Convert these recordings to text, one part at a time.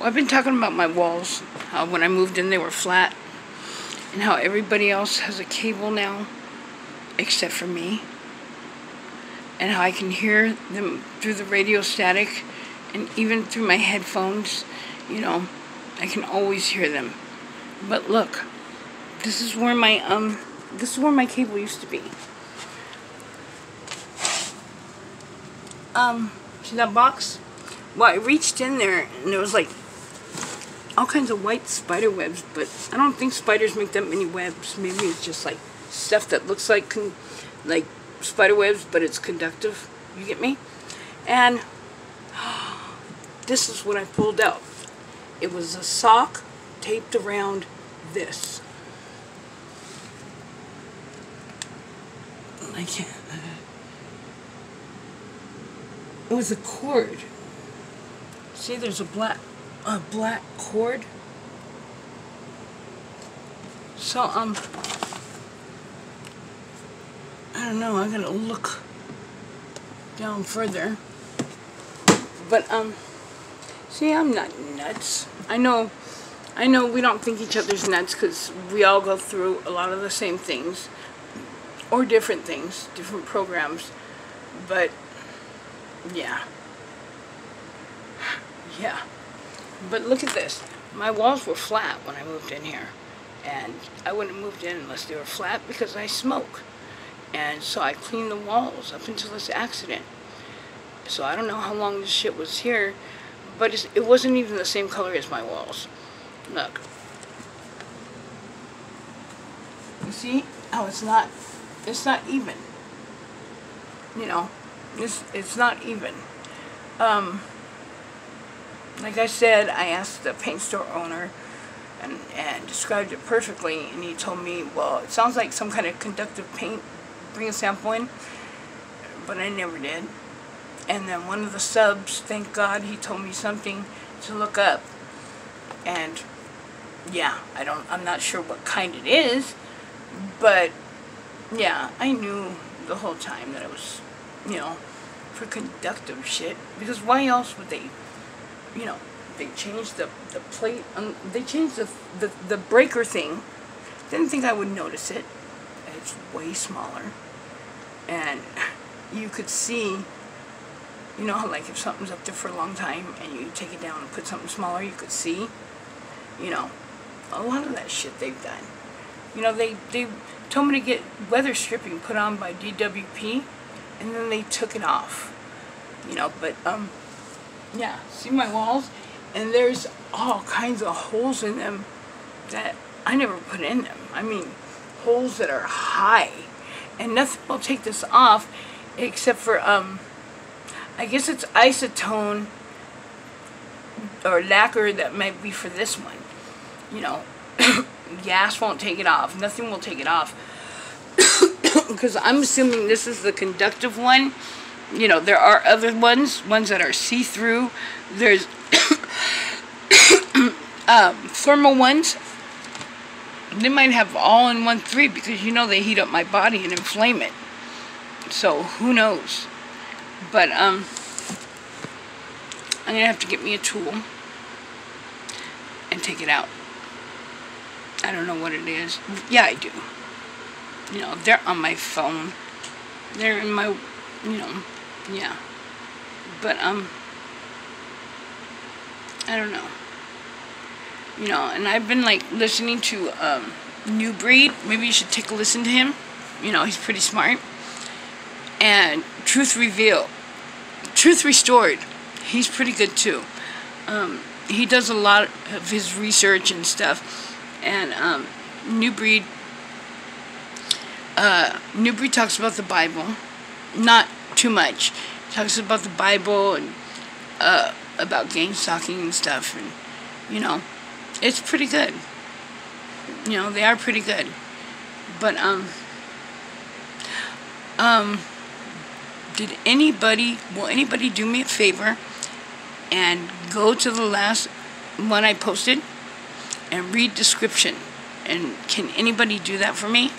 Well, I've been talking about my walls. How when I moved in, they were flat. And how everybody else has a cable now, except for me. And how I can hear them through the radio static and even through my headphones. You know, I can always hear them. But look, this is where my, um, this is where my cable used to be. Um, see that box? Well, I reached in there and there was like all kinds of white spider webs, but I don't think spiders make that many webs. Maybe it's just like stuff that looks like like spider webs, but it's conductive. You get me? And this is what I pulled out. It was a sock taped around this. I can't. Uh, it was a cord. See, there's a black, a black cord. So, um, I don't know, I gotta look down further. But, um, see, I'm not nuts. I know, I know we don't think each other's nuts because we all go through a lot of the same things. Or different things, different programs. But, yeah. Yeah. But look at this. My walls were flat when I moved in here. And I wouldn't have moved in unless they were flat because I smoke. And so I cleaned the walls up until this accident. So I don't know how long this shit was here, but it wasn't even the same color as my walls. Look. You see how it's not, it's not even. You know, it's, it's not even. Um, like I said, I asked the paint store owner and, and described it perfectly, and he told me, well, it sounds like some kind of conductive paint. Bring a sample in. But I never did. And then one of the subs, thank God, he told me something to look up. And yeah, I don't, I'm not sure what kind it is, but yeah, I knew the whole time that it was, you know, for conductive shit. Because why else would they you know, they changed the, the plate, um, they changed the, the, the breaker thing. Didn't think I would notice it. It's way smaller. And you could see, you know like if something's up there for a long time and you take it down and put something smaller, you could see, you know, a lot of that shit they've done. You know, they, they told me to get weather stripping put on by DWP, and then they took it off. You know, but, um, yeah, see my walls? And there's all kinds of holes in them that I never put in them. I mean, holes that are high. And nothing will take this off except for, um, I guess it's acetone or lacquer that might be for this one. You know, gas won't take it off. Nothing will take it off. Because I'm assuming this is the conductive one you know, there are other ones, ones that are see-through. There's um, thermal ones. They might have all-in-one three because, you know, they heat up my body and inflame it. So, who knows? But, um, I'm going to have to get me a tool and take it out. I don't know what it is. Yeah, I do. You know, they're on my phone. They're in my, you know, yeah. But, um, I don't know. You know, and I've been, like, listening to, um, New Breed. Maybe you should take a listen to him. You know, he's pretty smart. And Truth Revealed. Truth Restored. He's pretty good, too. Um, he does a lot of his research and stuff. And, um, New Breed, uh, New Breed talks about the Bible. Not too much. Talks about the Bible and uh, about gang stalking and stuff, and you know, it's pretty good. You know, they are pretty good, but um, um, did anybody? Will anybody do me a favor and go to the last one I posted and read description? And can anybody do that for me?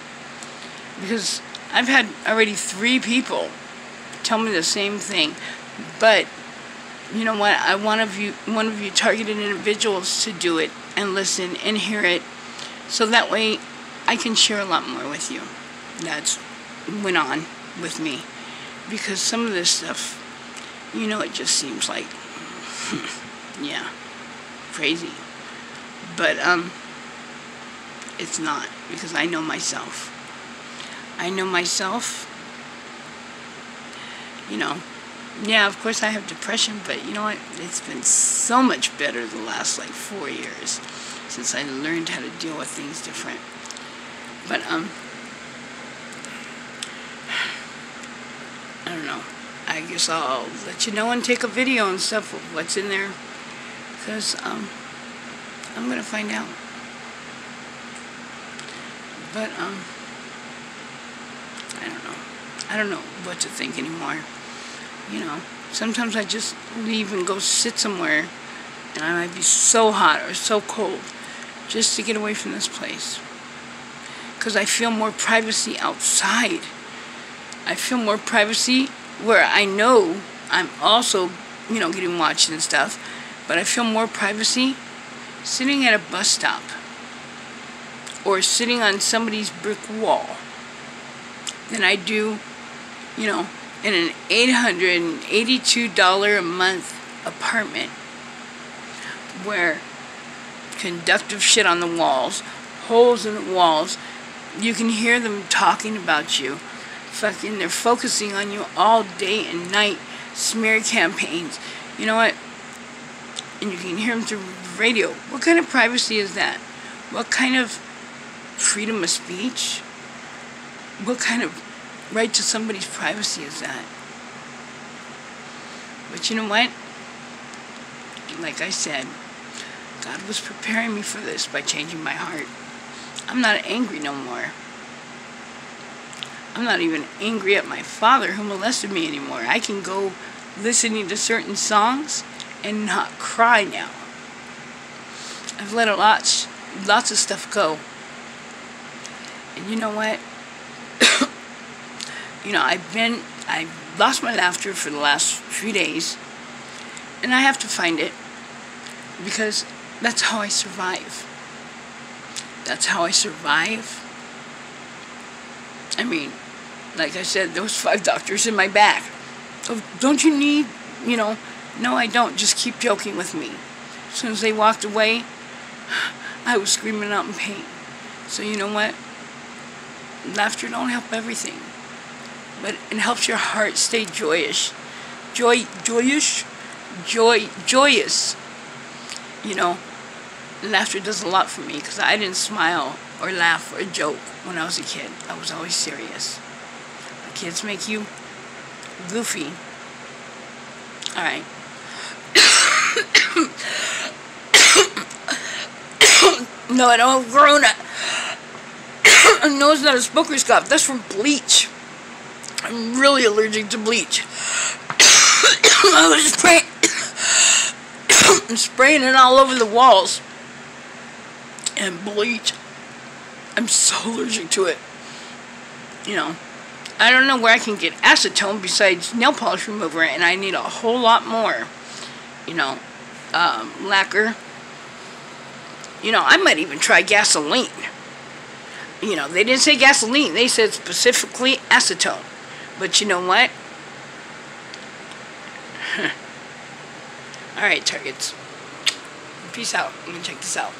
Because I've had already three people tell me the same thing. But you know what? I want of you, one of you targeted individuals to do it and listen and hear it, so that way I can share a lot more with you. That's went on with me because some of this stuff, you know, it just seems like, yeah, crazy. But um, it's not because I know myself. I know myself. You know, yeah, of course I have depression, but you know what? It's been so much better the last like four years since I learned how to deal with things different. But um, I don't know. I guess I'll let you know and take a video and stuff of what's in there, because um, I'm gonna find out. But um, I don't know. I don't know what to think anymore. You know, sometimes I just leave and go sit somewhere, and I might be so hot or so cold, just to get away from this place. Because I feel more privacy outside. I feel more privacy where I know I'm also, you know, getting watched and stuff, but I feel more privacy sitting at a bus stop or sitting on somebody's brick wall than I do, you know, in an $882 a month apartment where conductive shit on the walls, holes in the walls, you can hear them talking about you. Fucking, they're focusing on you all day and night. Smear campaigns. You know what? And you can hear them through radio. What kind of privacy is that? What kind of freedom of speech? What kind of right to somebody's privacy is that? But you know what? Like I said, God was preparing me for this by changing my heart. I'm not angry no more. I'm not even angry at my father who molested me anymore. I can go listening to certain songs and not cry now. I've let a lot, lots of stuff go. And you know what? you know, I've been, I've lost my laughter for the last few days. And I have to find it. Because that's how I survive. That's how I survive. I mean, like I said, those five doctors in my back. So don't you need, you know, no, I don't. Just keep joking with me. As soon as they walked away, I was screaming out in pain. So you know what? Laughter don't help everything. But it helps your heart stay joyous. Joy, joyous? Joy, joyous. You know, laughter does a lot for me because I didn't smile or laugh or joke when I was a kid. I was always serious. The kids make you goofy. Alright. no, I don't have corona. no, it's not a smoker's cough. That's from bleach. I'm really allergic to bleach. I was spraying, spraying it all over the walls. And bleach. I'm so allergic to it. You know, I don't know where I can get acetone besides nail polish remover, and I need a whole lot more. You know, um, lacquer. You know, I might even try gasoline. You know, they didn't say gasoline, they said specifically acetone. But you know what? Alright, targets. Peace out. Let me check this out.